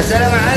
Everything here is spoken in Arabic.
السلام عليكم.